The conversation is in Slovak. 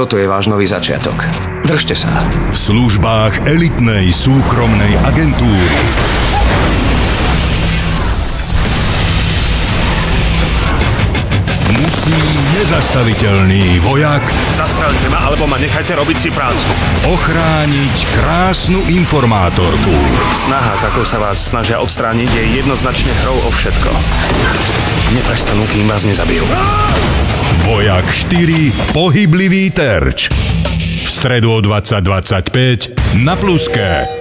toto je váš nový začiatok. Držte sa. V službách elitnej súkromnej agentúry. Musí nezastaviteľný vojak Zastrelte ma, alebo ma nechajte robiť si prácu. ochrániť krásnu informátorku. Snaha, za akou sa vás snažia odstrániť, je jednoznačne hrou o všetko. Neprestanú, kým vás nezabijú. Vojak 4. Pohyblivý terč. V stredu o 2025 na Pluske.